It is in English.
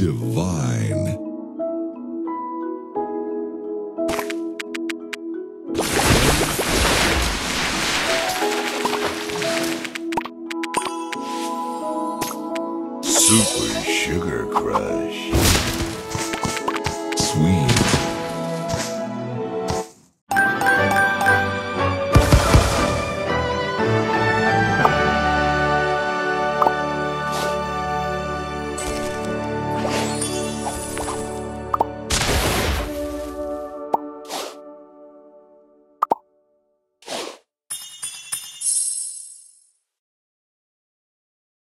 Divine. Super Sugar Crush.